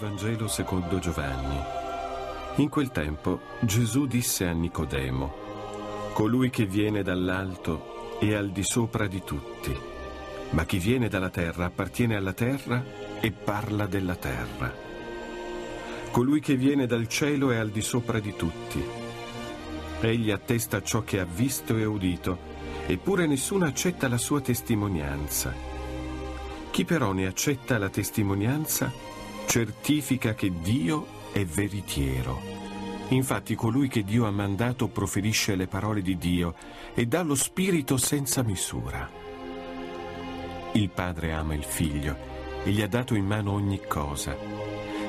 Vangelo secondo Giovanni. In quel tempo Gesù disse a Nicodemo, Colui che viene dall'alto è al di sopra di tutti, ma chi viene dalla terra appartiene alla terra e parla della terra. Colui che viene dal cielo è al di sopra di tutti. Egli attesta ciò che ha visto e udito, eppure nessuno accetta la sua testimonianza. Chi però ne accetta la testimonianza certifica che Dio è veritiero. Infatti colui che Dio ha mandato proferisce le parole di Dio e dà lo Spirito senza misura. Il Padre ama il Figlio e gli ha dato in mano ogni cosa.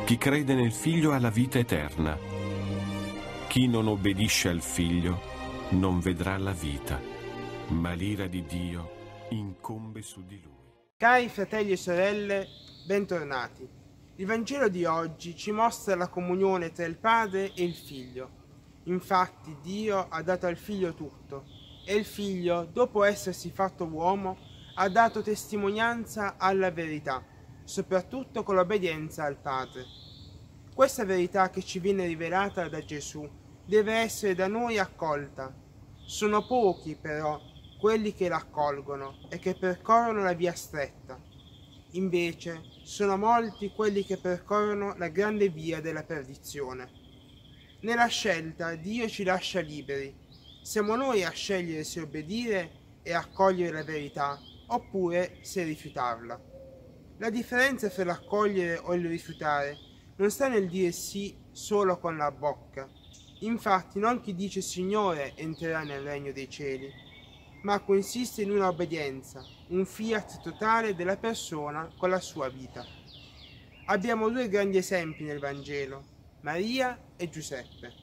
Chi crede nel Figlio ha la vita eterna. Chi non obbedisce al Figlio non vedrà la vita, ma l'ira di Dio incombe su di lui. Cari fratelli e sorelle, bentornati. Il Vangelo di oggi ci mostra la comunione tra il Padre e il Figlio. Infatti Dio ha dato al Figlio tutto e il Figlio, dopo essersi fatto uomo, ha dato testimonianza alla verità, soprattutto con l'obbedienza al Padre. Questa verità che ci viene rivelata da Gesù deve essere da noi accolta. Sono pochi però quelli che l'accolgono e che percorrono la via stretta Invece sono molti quelli che percorrono la grande via della perdizione. Nella scelta Dio ci lascia liberi. Siamo noi a scegliere se obbedire e accogliere la verità oppure se rifiutarla. La differenza fra l'accogliere o il rifiutare non sta nel dire sì solo con la bocca. Infatti non chi dice Signore entrerà nel regno dei cieli, ma consiste in una obbedienza, un fiat totale della persona con la sua vita. Abbiamo due grandi esempi nel Vangelo, Maria e Giuseppe.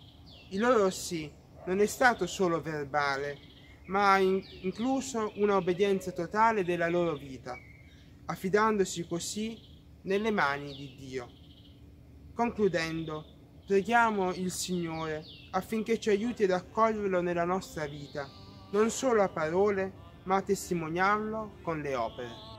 Il loro sì non è stato solo verbale, ma ha incluso una obbedienza totale della loro vita, affidandosi così nelle mani di Dio. Concludendo, preghiamo il Signore affinché ci aiuti ad accoglierlo nella nostra vita non solo a parole, ma a testimoniarlo con le opere.